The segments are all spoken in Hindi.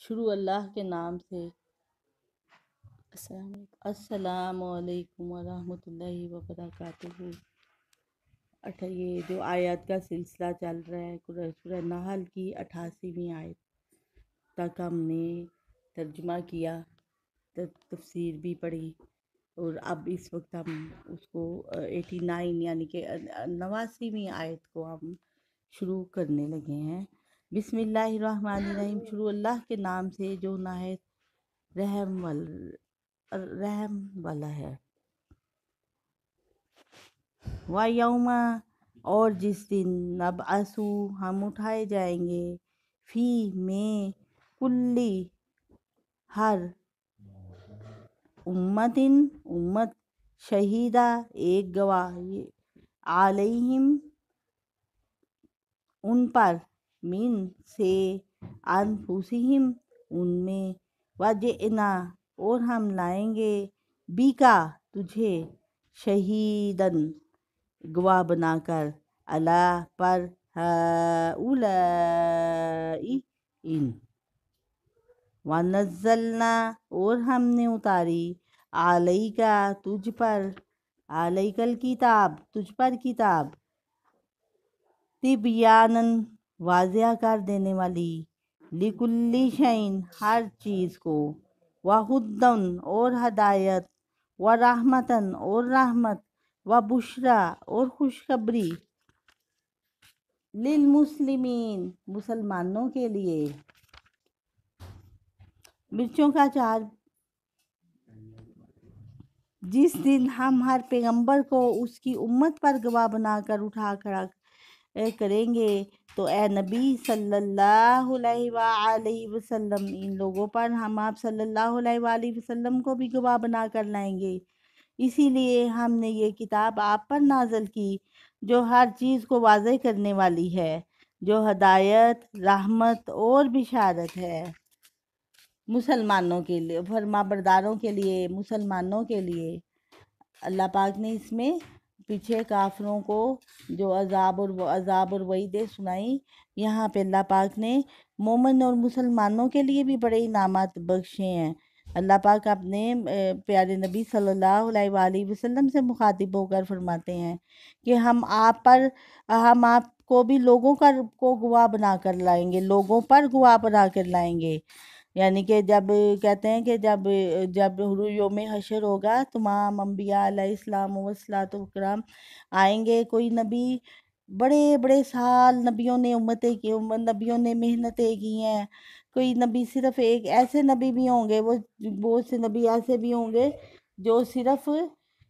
शुरू अल्लाह के नाम से। अस्सलाम वरहमतुल्लाहि वबरकातुहू। अठ, ये जो आयत का सिलसिला चल रहा है सूरह नहल की अठासीवीं आयत तक हमने तर्जुमा किया तफसीर भी पढ़ी और अब इस वक्त हम उसको एटी नाइन यानी कि नवासीवीं आयत को हम शुरू करने लगे हैं। बिसमीम शुरू अल्लाह के नाम से जो नायत, रहम वल, रहम वाला है। व यौमा, और जिस दिन नब आँसू हम उठाए जाएँगे, फ़ी में कुल्ली हर उम्मतिन, उम्मत शहीदा, एक गवाह आलहिम, उन पर मिन से अनफुसिहिम उनमें वजना और हम लाएँगे बीका तुझे शहीदन गवाह बनाकर, अला पर इन। वनज़लना, और हमने उतारी आलई का तुझ पर आलई कल किताब, तुझ पर किताब। तिबियानन वाजिया कर देने वाली लिकुल्ली शैन हर चीज़ को वहुदन और हदायत, व रहमतन और रहमत, व बुशरा और खुशखबरी। लिल मुस्लिमीन, मुसलमानों के लिए। मिर्चों का चार। जिस दिन हम हर पैगंबर को उसकी उम्मत पर गवाह बनाकर उठा खड़ा करेंगे तो ए नबी अलैहि वसल्लम, इन लोगों पर हम आप सल्लल्लाहु अलैहि वसल्लम को भी गवाह बना कर लाएँगे। इसीलिए हमने ये किताब आप पर नाजल की, जो हर चीज़ को वाज करने वाली है, जो हदायत, रहमत और बिशारत है। मुसलमानों के लिए, फरमा बरदारों के लिए, मुसलमानों के लिए। अल्लाह पाक ने इसमें पीछे काफरों को जो अजाब और अजाब और वईदें सुनाई, यहाँ पे अल्लाह पाक ने मोमन और मुसलमानों के लिए भी बड़े इनामत बख्शे हैं। अल्लाह पाक अपने प्यारे नबी सल्लल्लाहु अलैहि वसल्लम से मुखातिब होकर फरमाते हैं कि हम आप पर, हम आपको भी लोगों का को गुआ बना कर लाएँगे, लोगों पर गुआ बना कर लाएँगे। यानी कि जब कहते हैं कि जब जब योम हशर होगा, तमाम अम्बिया इस्लाम वसलाम आएँगे। कोई नबी, बड़े बड़े साल नबियों ने उम्मतें की, उम्म, नबियों ने मेहनतें की हैं। कोई नबी सिर्फ़ एक, ऐसे नबी भी होंगे, वो, बहुत से नबी ऐसे भी होंगे, जो सिर्फ़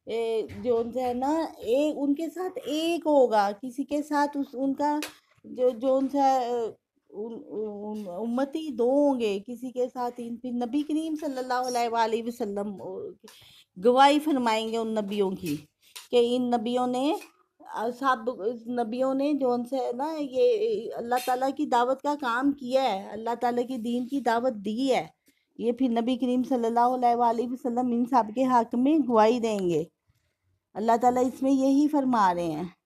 जो उनसे है ना एक उनके साथ एक होगा। किसी के साथ उस, उनका, जो जो उनसे उम्मती दो होंगे किसी के साथ इन फिर नबी करीम सल्लल्लाहु अलैहि वसल्लम गवाही फरमाएँगे उन नबियों की कि इन नबियों ने सब, नबियों ने जो उनसे ना ये, अल्लाह ताला की दावत का काम किया है, अल्लाह ताला की दीन की दावत दी है, ये फिर नबी करीम सल्लल्लाहु अलैहि वसल्लम इन सब के हक में गवाही देंगे। अल्लाह ताला इसमें यही फरमा रहे हैं।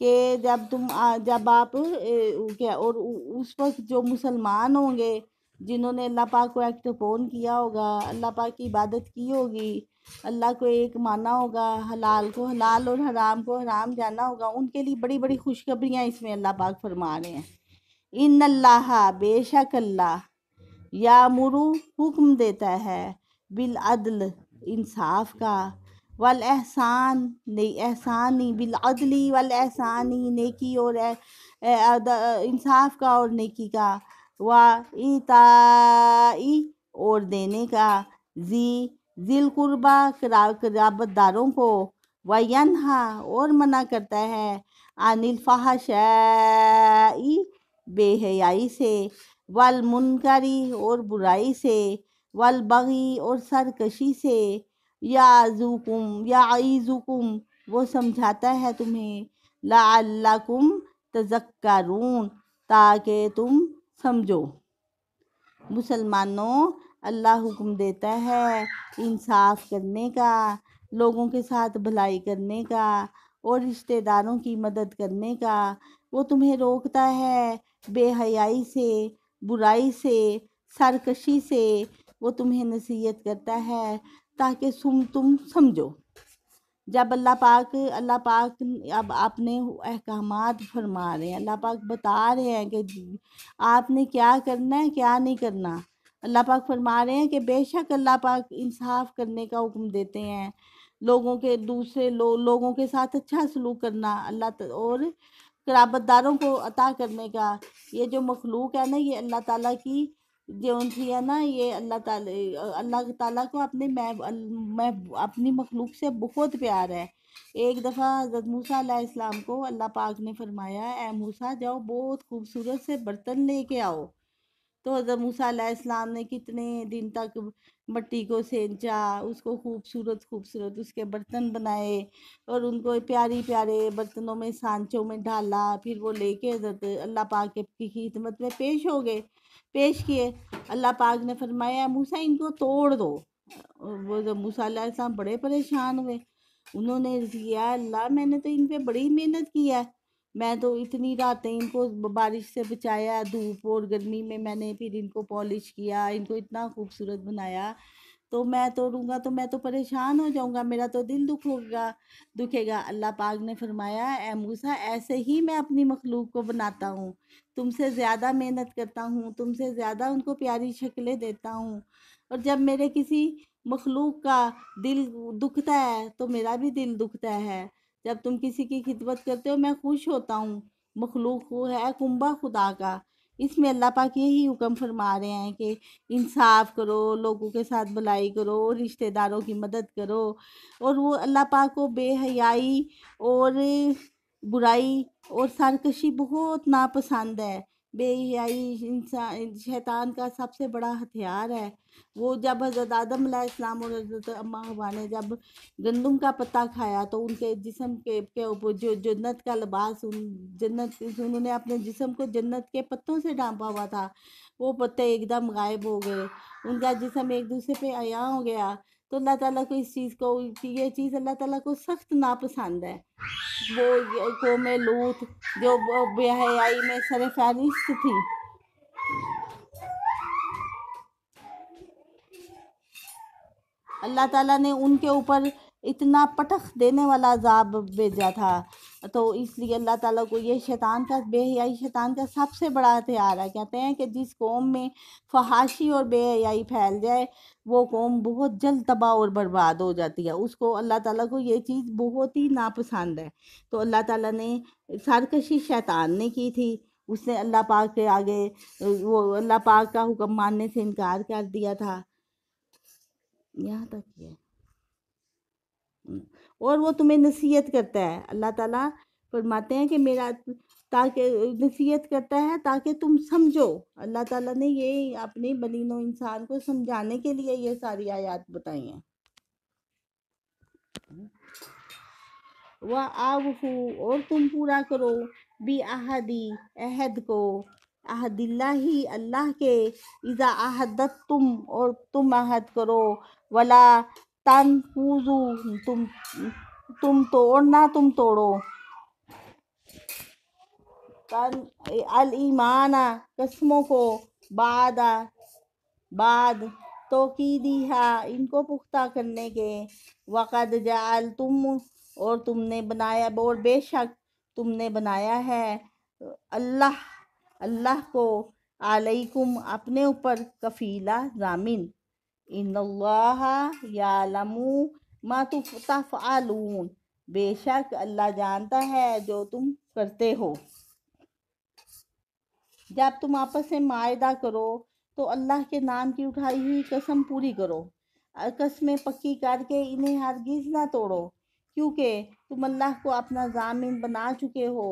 कि जब तुम जब आप क्या, और उस वक्त जो मुसलमान होंगे, जिन्होंने अल्लाह पाक को एक्ट एक्टपोन किया होगा, अल्लाह पाक की इबादत की होगी, अल्लाह को एक माना होगा, हलाल को हलाल और हराम को हराम जाना होगा, उनके लिए बड़ी बड़ी खुशखबरियाँ इसमें अल्लाह पाक फरमा रहे हैं। इन अल्लाह बेशक अल्लाह या मुरु हुक्म देता है, बिल अदल, इंसाफ का। वल एहसान ने एहसानी बिल अदली वल एहसानी नेकी और इंसाफ का और नेकी का व इताई और देने का जी जिल कुर्बा कराबतदारों को व यनहा और मना करता है अनिल फहाशाई बेहयाई से वल और बुराई से वल बगी और सरकशी से याजुकुम याइजुकुम वो समझाता है तुम्हें लाकुम तजक्रून ताकि तुम समझो। मुसलमानों, अल्लाह हुक्म देता है इंसाफ करने का, लोगों के साथ भलाई करने का, और रिश्तेदारों की मदद करने का। वो तुम्हें रोकता है बेहयाई से, बुराई से, सरकशी से, वो तुम्हें नसीहत करता है। ताकि तुम तुम समझो। जब अल्लाह पाक अल्लाह पाक अब आपने अहकाम फरमा रहे हैं अल्लाह पाक बता रहे हैं कि आपने क्या करना है क्या नहीं करना। अल्लाह पाक फरमा रहे हैं कि बेशक अल्लाह पाक इंसाफ करने का हुक्म देते हैं। लोगों के दूसरे लो, लोगों के साथ अच्छा सलूक करना अल्लाह और कराबतदारों को अता करने का ये जो मखलूक है ना ये अल्लाह ताला की जो उनकी है ना, ये अल्लाह ताला अल्लाह ताला को अपने मैं मैं अपनी मखलूक से बहुत प्यार है। एक दफ़ा हज़रत मूसा इस्लाम को अल्लाह पाक ने फरमाया ए मूसा, जाओ बहुत खूबसूरत से बर्तन लेके आओ। तो हज़रत मूसा इस्लाम ने कितने दिन तक मट्टी को सेंचा, उसको खूबसूरत खूबसूरत उसके बर्तन बनाए और उनको प्यारी प्यारे बर्तनों में सांचों में डाला। फिर वो लेके हज़रत, अल्लाह पाक की खिदमत में पेश हो गए। पेश किए। अल्लाह पाक ने फरमाया, मूसा, इनको तोड़ दो। वो जब मूसा साहब बड़े परेशान हुए, उन्होंने किया, अल्लाह, मैंने तो इन पर बड़ी मेहनत की है। मैं तो इतनी रातें इनको बारिश से बचाया, धूप और गर्मी में मैंने फिर इनको पॉलिश किया, इनको इतना खूबसूरत बनाया। तो मैं तोड़ूँगा तो मैं तो परेशान हो जाऊँगा, मेरा तो दिल दुख होगा दुखेगा। अल्लाह पाक ने फरमाया ए मूसा, ऐसे ही मैं अपनी मखलूक को बनाता हूँ। तुमसे ज़्यादा मेहनत करता हूँ, तुमसे ज़्यादा उनको प्यारी शक्लें देता हूँ। और जब मेरे किसी मखलूक का दिल दुखता है तो मेरा भी दिल दुखता है। जब तुम किसी की खिदमत करते हो, मैं खुश होता हूँ। मखलूक है कुंबा खुदा का। इसमें अल्लाह पाक यही हुक्म फरमा रहे हैं कि इंसाफ करो, लोगों के साथ भलाई करो, रिश्तेदारों की मदद करो। और वो अल्लाह पाक को बेहयाई और बुराई और सरकशी बहुत नापसंद है। बेहयाई इंसान, शैतान का सबसे बड़ा हथियार है। वो जब हज़रत आदम इस्लाम और हज़रत अम्मा हवा ने जब गंदम का पत्ता खाया तो उनके जिसम के के ऊपर जो जन्नत का लिबास उन, जन्नत उन्होंने अपने जिसम को जन्नत के पत्तों से ढांपा हुआ था, वो पत्ते एकदम गायब हो गए। उनका जिसम एक दूसरे पे आया हो गया तो अल्लाह ताला को इस चीज़ को, ये चीज़ अल्लाह ताला को सख्त नापसंद है। वो कौम लूत जो बेहयाई में सर फहरिस्त थी अल्लाह ताला ने उनके ऊपर इतना पटख देने वाला अजाब भेजा था। तो इसलिए अल्लाह ताला को ये शैतान का, बेहयाई शैतान का सबसे बड़ा हथियार है। कहते हैं कि जिस कौम में फहाशी और बेहयाई फैल जाए, वो कौम बहुत जल्द तबाह और बर्बाद हो जाती है। उसको अल्लाह ताला को ये चीज़ बहुत ही नापसंद है। तो अल्लाह ताला ने सरकशी शैतान ने की थी। उसने अल्लाह पाक के आगे वो अल्लाह पाक का हुक्म मानने से इनकार कर दिया था। यहाँ तक ही है। हम्म, और वो तुम्हें नसीहत करता है। अल्लाह ताला फरमाते हैं कि मेरा ताकि नसीहत करता है ताकि तुम समझो। अल्लाह ताला ने ये अपने बनीनो इंसान को समझाने के लिए ये सारी आयात बताई हैं। वह आवफू और तुम पूरा करो। भी आहदी अहद को। अहदिल्ला ही अल्लाह के। इज़ा आहदत तुम और तुम अहद करो। वला तन पूजू तुम तुम तोड़ना तुम तोड़ो। तन, अल ईमाना, कस्मों को बाद बाद तो की दी है, इनको पुख्ता करने के। वक़द जाल तुम और तुमने बनाया और बेशक तुमने बनाया है। अल्लाह अल्लाह को अलैकुम, अपने ऊपर कफ़ीला रामिन इन यालमू मातुफ़ालून बेशक अल्लाह जानता है जो तुम करते हो। जब तुम आपस में मायदा करो तो अल्लाह के नाम की उठाई हुई कसम पूरी करो। कस्में पक्की करके इन्हें हरगिज़ ना तोड़ो, क्योंकि तुम अल्लाह को अपना जामिन बना चुके हो।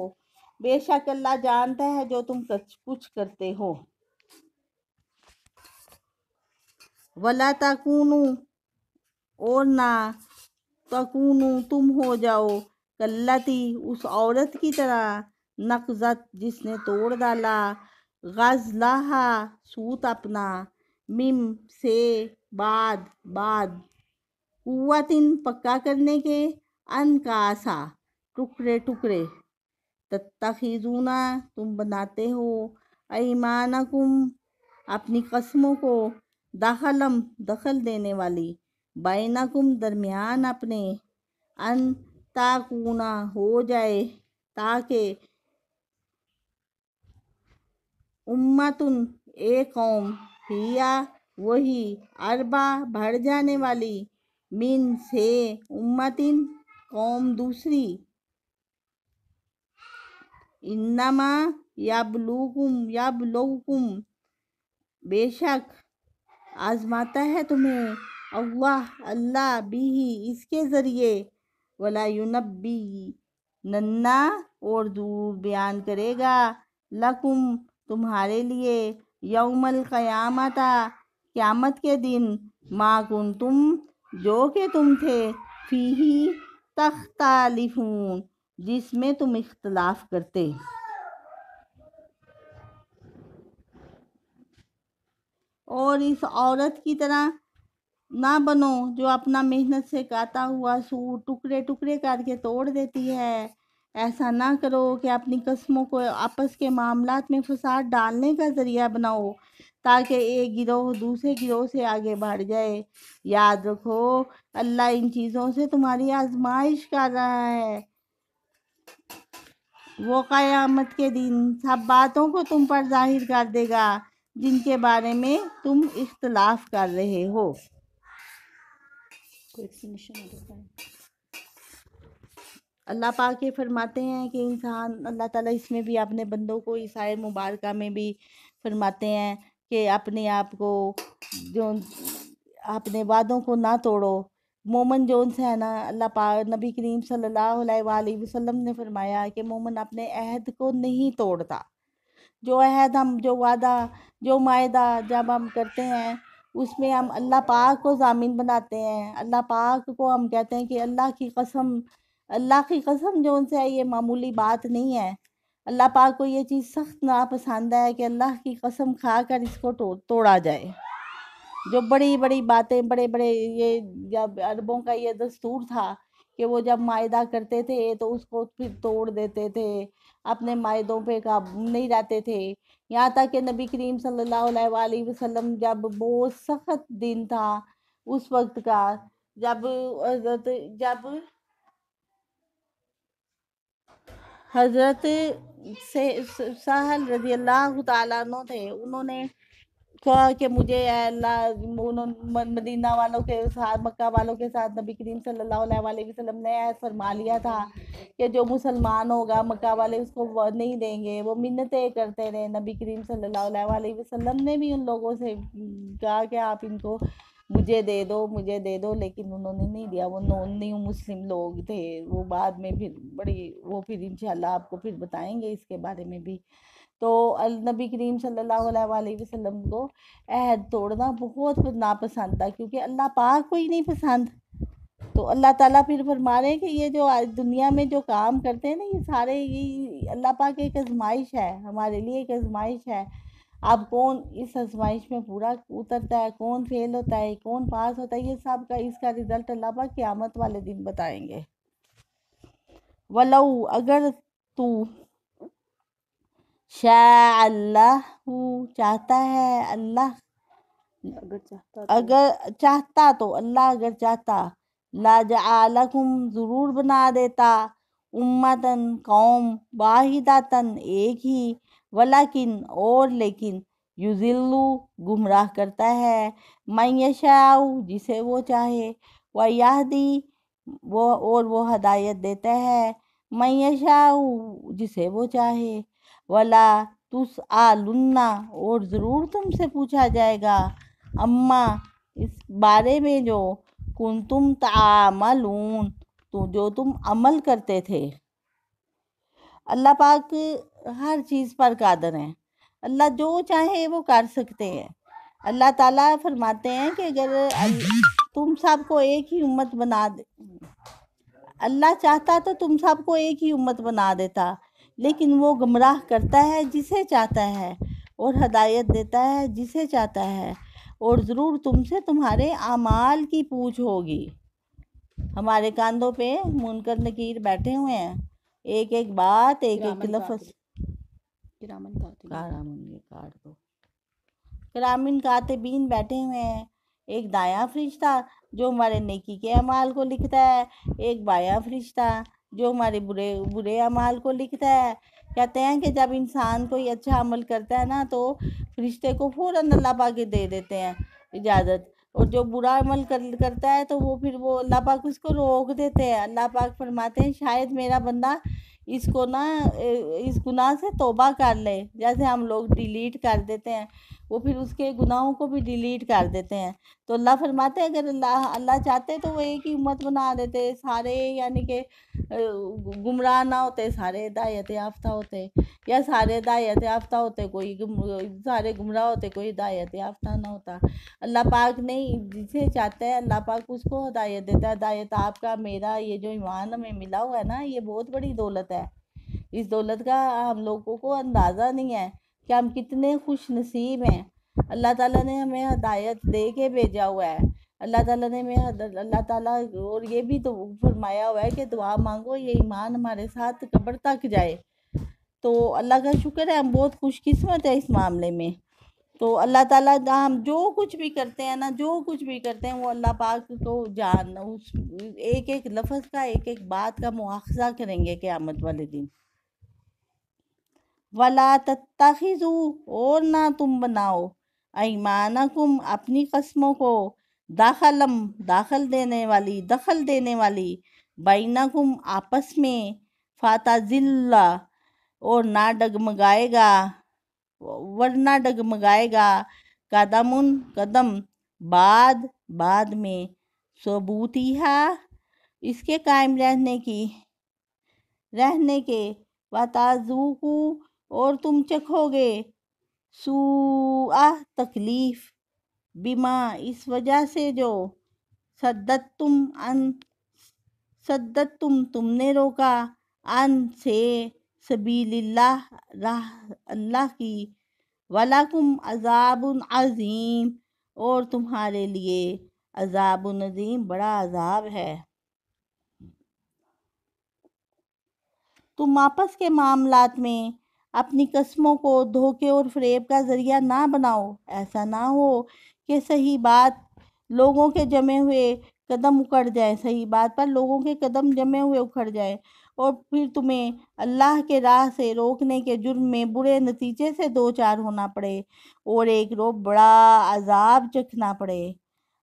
बेशक अल्लाह जानता है जो तुम कुछ करते हो। वला तकूनु, और ना तकूनु, तुम हो जाओ कल्लती, उस औरत की तरह। नकजत जिसने तोड़ डाला, गजलाहा, सूत अपना। मिम से बाद बाद। कुतिन पक्का करने के अन का आसा टुकड़े टुकड़े। तत्तखिजूना, तुम बनाते हो ईमानकुम अपनी कस्मों को। दखलम दखल देने वाली। बैनकुम दरमियान अपने अन ताकूना हो जाए ताकि उम्मतुन एक कौम हिया वही अरबा भर जाने वाली। मिन से उम्मतिन कौम दूसरी। इन्नमा याबलुकुम याबलुकुम। बेशक आजमाता है तुम्हें। अल्लाह अल्लाह बिही इसके ज़रिए। वला युनब्बी नन्ना और दूर बयान करेगा लकुम तुम्हारे लिए यौमल क़यामता। क़यामत के दिन माकुन तुम जो कि तुम थे, फीही तख्तालिफून, जिसमें तुम इख्तलाफ करते। और इस औरत की तरह ना बनो, जो अपना मेहनत से काटा हुआ सूट टुकड़े टुकड़े करके तोड़ देती है। ऐसा ना करो कि अपनी कस्मों को आपस के मामला में फसाद डालने का ज़रिया बनाओ, ताकि एक गिरोह दूसरे गिरोह से आगे बढ़ जाए। याद रखो, अल्लाह इन चीज़ों से तुम्हारी आजमाइश कर रहा है। वो क़यामत के दिन सब बातों को तुम पर ज़ाहिर कर देगा। जिनके बारे में तुम इख्तलाफ कर रहे हो। अल्लाह पाक ये फरमाते हैं कि इंसान, अल्लाह ताला इसमें भी अपने बंदों को आय मुबारक में भी फरमाते हैं कि अपने आप को जो, अपने वादों को ना तोड़ो। मोमन जोन से है ना, अल्लाह पाक, नबी करीम सल्लल्लाहु अलैहि वसल्लम ने फरमाया कि मोमन अपने अहद को नहीं तोड़ता। जो अहद हम, जो वादा जो मायदा जब हम करते हैं उसमें हम अल्लाह पाक को जामिन बनाते हैं। अल्लाह पाक को हम कहते हैं कि अल्लाह की कसम अल्लाह की कसम जो उनसे है ये मामूली बात नहीं है। अल्लाह पाक को ये चीज़ सख्त नापसंद है कि अल्लाह की कसम खा कर इसको तो, तोड़ा जाए। जो बड़ी बड़ी बातें बड़े बड़े ये जब अरबों का ये दस्तूर था कि वो जब मायदा करते थे तो उसको फिर तोड़ देते थे। अपने मायदों पे काबू नहीं रहते थे। यहाँ तक कि नबी करीम सल्लल्लाहु अलैहि वसल्लम जब बहुत सख्त दिन था उस वक्त का, जब, हज़रत, जब हज़रत से, सहल रज़ी अल्लाह थे, उन्होंने कहा कि मुझे मदीना वालों के साथ, मक्का वालों के साथ, नबी करीम सल्लल्लाहु अलैहि वसल्लम ने फरमा लिया था कि जो मुसलमान होगा, मक्का वाले उसको नहीं देंगे, वो मिन्नतें करते रहे, नबी करीम सल्लल्लाहु अलैहि वसल्लम ने भी उन लोगों से कहा कि आप इनको मुझे दे दो, मुझे दे दो, लेकिन उन्होंने नहीं दिया, वो नॉन न्यू मुस्लिम लोग थे। वो बाद में फिर बड़ी, वो फिर इंशाल्लाह आपको फिर बताएँगे इसके बारे में भी। तो नबी करीम सल्लल्लाहु अलैहि वसल्लम को अहद तोड़ना बहुत नापसंद था, क्योंकि अल्लाह पाक को ही नहीं पसंद। तो अल्लाह ताला फिर फरमा रहे हैं कि ये जो आज दुनिया में जो काम करते हैं ना, ये सारे ये अल्लाह पाक एक आजमाइश है, हमारे लिए एक आजमाइश है। आप कौन इस आजमाइश में पूरा उतरता है, कौन फेल होता है, कौन पास होता है, ये सब का इसका रिज़ल्ट अल्लाह पाक क़यामत वाले दिन बताएँगे। वलऊ अगर तू शाह अल्लाह चाहता है अल्लाह अगर चाहता तो। अगर चाहता तो अल्लाह अगर चाहता। लाजकुम ज़रूर बना देता। उम्मतन कौम वाहिदातन एक ही। वलाकिन और लेकिन युजिल्लु गुमराह करता है। मैशाऊ जिसे वो चाहे। व याहदी वो और वो हदायत देता है। मैं यशाऊ जिसे वो चाहे। वला, तुस आलुन्ना और ज़रूर तुमसे पूछा जाएगा। अम्मा, इस बारे में जो कुन तुम तामलून तो जो तुम अमल करते थे। अल्लाह पाक हर चीज़ पर कादर हैं। अल्लाह जो चाहे वो कर सकते हैं। अल्लाह ताला फरमाते हैं कि अगर तुम सबको एक ही उम्मत बना दे, अल्लाह चाहता तो तुम सबको एक ही उम्मत बना देता। लेकिन वो गुमराह करता है जिसे चाहता है और हदायत देता है जिसे चाहता है और ज़रूर तुमसे तुम्हारे अमाल की पूछ होगी। हमारे कांधों पे मुनकर नकीर बैठे हुए हैं। एक एक बात एक एक लफ्ज़। किरामन कातिब कारामन काट दो। करामिन कातिबीन बैठे हुए हैं। एक दाया फरिश्ता जो हमारे नेकी के अमाल को लिखता है। एक बाया फरिश्ता जो हमारे बुरे बुरे अमाल को लिखता है। कहते हैं कि जब इंसान कोई अच्छा अमल करता है ना तो फरिश्ते को फ़ौरन अल्लाह पाक दे देते हैं इजाज़त। और जो बुरा अमल कर, करता है तो वो फिर वो अल्लाह पाक उसको रोक देते हैं। अल्लाह पाक फरमाते हैं, शायद मेरा बंदा इसको ना इस गुनाह से तोबा कर ले, जैसे हम लोग डिलीट कर देते हैं। वो फिर उसके गुनाहों को भी डिलीट कर देते हैं। तो अल्लाह फरमाते हैं, अगर अल्लाह अल्लाह चाहते तो वो एक ही उम्मत बना देते, सारे यानी कि गुमराह ना होते, सारे हिदायत याफ्ता होते, या सारे हिदायत याफ्ता होते, कोई सारे गुमराह होते, कोई हिदायत याफ्ता ना होता। अल्लाह पाक ने जिसे चाहता है, अल्लाह पाक उसको हिदायत देता है। हिदायत आपका, मेरा, ये जो ईमान हमें मिला हुआ है ना, ये बहुत बड़ी दौलत है। इस दौलत का हम लोगों को अंदाज़ा नहीं है। कि हम कितने खुश नसीब हैं। अल्लाह ताला ने हमें हदायत दे के भेजा हुआ है। अल्लाह ताला ने हमें अल्लाह ताला और ये भी तो फरमाया हुआ है कि दुआ मांगो, ये ईमान हमारे साथ कब्र तक जाए। तो अल्लाह का शुक्र है, हम बहुत खुशकिस्मत है इस मामले में। तो अल्लाह ताला हम जो कुछ भी करते हैं ना, जो कुछ भी करते हैं, वो अल्लाह पाक को जान, उस एक एक लफ्ज़ का, एक एक बात का मुआवजा करेंगे क़यामत वाले दिन। वला तत्ताखिजू, और ना तुम बनाओ। ईमानकुम अपनी कस्मों को दाखलम, दाखल देने वाली, दखल देने वाली। बैनकुम, आपस में फाता ज़िल्ला और ना डगमगाएगा, वरना डगमगाएगा। कदमुन, कदम, बाद बाद में सबूतिहा इसके कायम रहने की, रहने के। वाताजूकू और तुम चखोगे। सुआ तकलीफ़। बिमा, इस वजह से जो सद्दत तुम अन, सद्दत तुम, तुमने रोका। अन से सबीलिल्लाह, राह, अल्लाह की। वलाकुम अजाबुन अज़ीम, और तुम्हारे लिए अजाब नज़ीम बड़ा अजाब है। तुम आपस के मामलात में अपनी कस्मों को धोखे और फरेब का ज़रिया ना बनाओ। ऐसा ना हो कि सही बात लोगों के जमे हुए कदम उखड़ जाए, सही बात पर लोगों के कदम जमे हुए उखड़ जाए और फिर तुम्हें अल्लाह के राह से रोकने के जुर्म में बुरे नतीजे से दो चार होना पड़े और एक रो बड़ा अजाब चखना पड़े।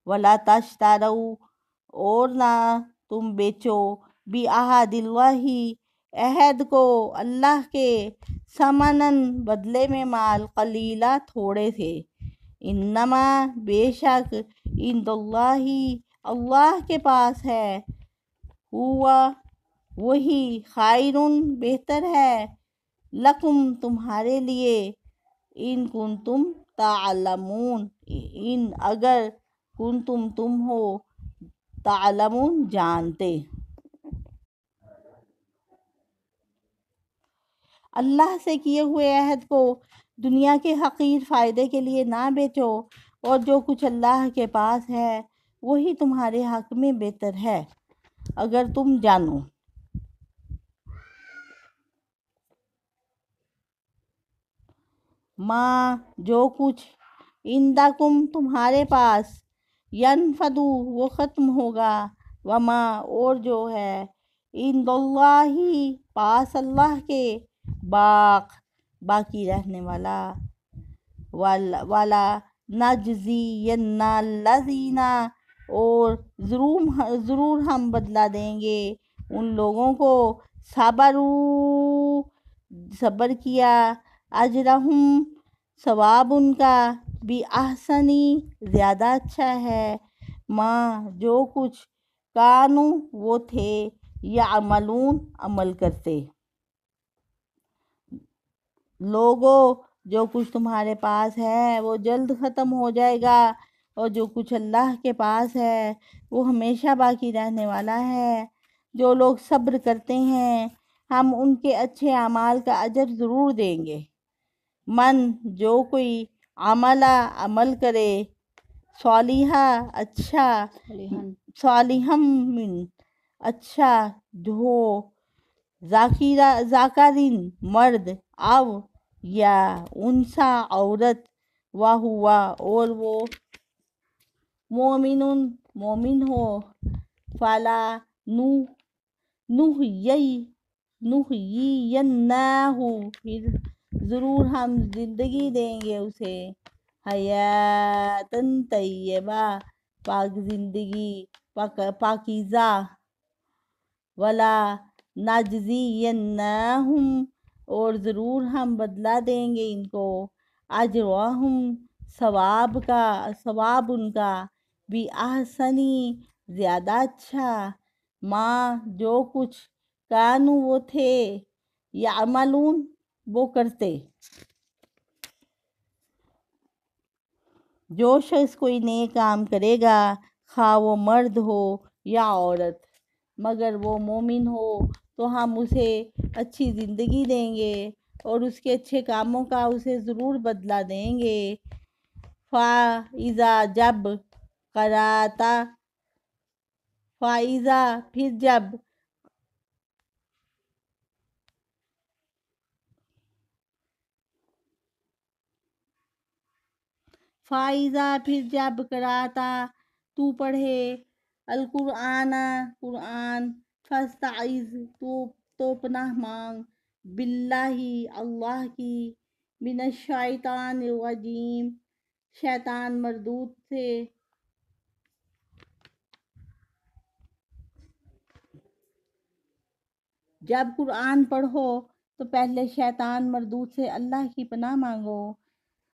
वला तश्तारऊ और ना तुम बेचो। भी आहा दिल्लाही अहद को अल्लाह के समनन बदले में माल कलीला थोड़े थे। इन्नमा बेशक इंदल्लाही अल्लाह के पास है। हुआ वही खायरुन बेहतर है। लकुम तुम्हारे लिए इन कुन तुम तालमून। इन अगर कुन तुम तुम हो, तालमून जानते। अल्लाह से किए हुए अहद को दुनिया के हकीर फ़ायदे के लिए ना बेचो और जो कुछ अल्लाह के पास है, वही तुम्हारे हक में बेहतर है। अगर तुम जानो। माँ, जो कुछ इंदाकुम तुम्हारे पास यन फदू वो ख़त्म होगा। व माँ और जो है इन ही पास अल्लाह के बाक बाकी रहने वाला वाला वाला नजजीना और ज़रूर ज़रूर हम बदला देंगे उन लोगों को। सबरू, सब्र किया। अजरहम सवाब उनका। भी आहसनी ज़्यादा अच्छा है। माँ, जो कुछ कानू वो थे, या अमलून अमल करते। लोगों जो कुछ तुम्हारे पास है वो जल्द ख़त्म हो जाएगा और जो कुछ अल्लाह के पास है वो हमेशा बाकी रहने वाला है। जो लोग सब्र करते हैं हम उनके अच्छे अमाल का अजर ज़रूर देंगे। मन जो कोई अमला अमल करे सालिहा अच्छा सालिहम अच्छा जो जाकिरा जाकारिन मर्द अब या उनसा औरत वाह हुआ और वो मोमिन मोमिन हो फाला नू नुह यही नुह यन्नाहु फिर ज़रूर हम ज़िंदगी देंगे उसे। हयातन तैयबा, पाक ज़िंदगी पाक, पाकिज़ा, वला नाजज़ियन्नाहुम और ज़रूर हम बदला देंगे इनको। अजरहम सवाब का, सवाब उनका, भी आहसनी ज़्यादा अच्छा। माँ, जो कुछ कानू वो थे, या अमलून वो करते। जो शख्स कोई नए काम करेगा खा वो मर्द हो या औरत, मगर वो मोमिन हो तो हम उसे अच्छी ज़िंदगी देंगे और उसके अच्छे कामों का उसे ज़रूर बदला देंगे। फ़ाइज़ा जब कराता, फ़ाइज़ा फिर जब फ़ाइज़ा फिर जब कराता, तू पढ़े अलकुरआन, कुरआन फस्ताइज़ तो तो पनाह मांग बिल्लाही अल्लाह की मिनशैतान रजीम शैतान मरदूत से जब कुरान पढ़ो तो पहले शैतान मरदूत से अल्लाह की पनाह मांगो